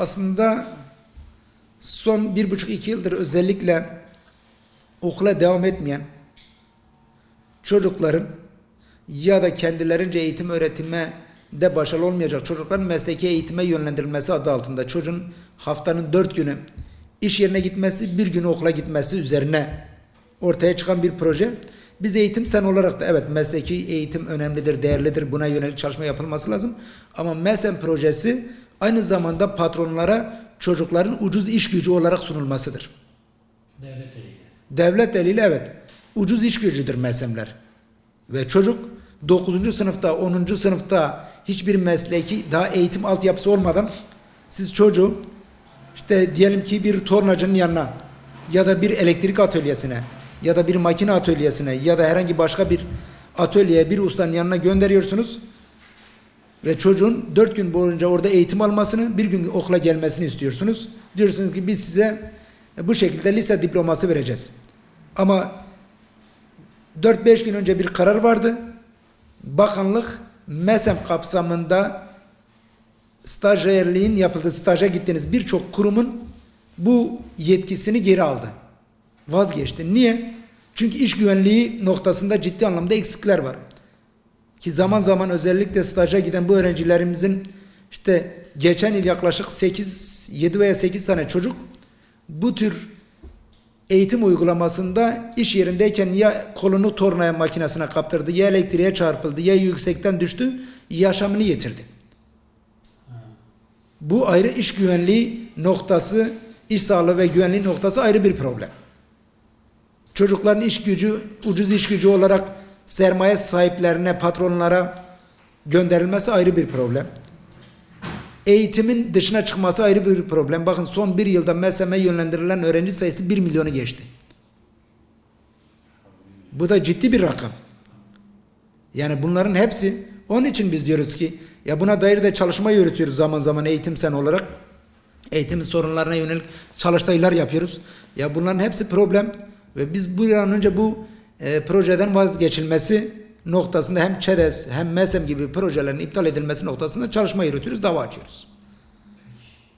aslında son bir buçuk iki yıldır özellikle okula devam etmeyen çocukların ya da kendilerince eğitim öğretime de başarılı olmayacak çocukların mesleki eğitime yönlendirilmesi adı altında çocuğun haftanın dört günü iş yerine gitmesi, bir gün okula gitmesi üzerine ortaya çıkan bir proje. Biz eğitim sen olarak da evet mesleki eğitim önemlidir, değerlidir. Buna yönelik çalışma yapılması lazım. Ama MESEM projesi aynı zamanda patronlara çocukların ucuz iş gücü olarak sunulmasıdır. Devlet eliyle. Devlet eliyle evet ucuz iş gücüdür MESEM'ler. Ve çocuk 9. sınıfta, 10. sınıfta hiçbir mesleki daha eğitim altyapısı olmadan siz çocuğu işte diyelim ki bir tornacının yanına ya da bir elektrik atölyesine ya da bir makine atölyesine ya da herhangi başka bir atölyeye bir ustanın yanına gönderiyorsunuz ve çocuğun dört gün boyunca orada eğitim almasını bir gün okula gelmesini istiyorsunuz. Diyorsunuz ki biz size bu şekilde lise diploması vereceğiz. Ama 4-5 gün önce bir karar vardı. Bakanlık MESEM kapsamında stajyerliğin yapıldığı staja gittiğiniz birçok kurumun bu yetkisini geri aldı. Vazgeçti. Niye? Çünkü iş güvenliği noktasında ciddi anlamda eksikler var. Ki zaman zaman özellikle staja giden bu öğrencilerimizin işte geçen yıl yaklaşık 8, 7 veya 8 tane çocuk bu tür eğitim uygulamasında iş yerindeyken ya kolunu tornaya makinesine kaptırdı, ya elektriğe çarpıldı, ya yüksekten düştü, yaşamını yitirdi. Bu ayrı iş güvenliği noktası, iş sağlığı ve güvenliği noktası ayrı bir problem. Çocukların iş gücü, ucuz iş gücü olarak sermaye sahiplerine, patronlara gönderilmesi ayrı bir problem. Eğitimin dışına çıkması ayrı bir problem. Bakın son bir yılda MESEM'e yönlendirilen öğrenci sayısı 1 milyonu geçti. Bu da ciddi bir rakam. Yani bunların hepsi onun için biz diyoruz ki ya buna dair de çalışma yürütüyoruz zaman zaman eğitim sen olarak. Eğitimin sorunlarına yönelik çalıştaylar yapıyoruz. Ya bunların hepsi problem ve biz bu an önce bu e, projeden vazgeçilmesi noktasında hem ÇEDES hem MESEM gibi projelerin iptal edilmesi noktasında çalışma yürütüyoruz, dava açıyoruz.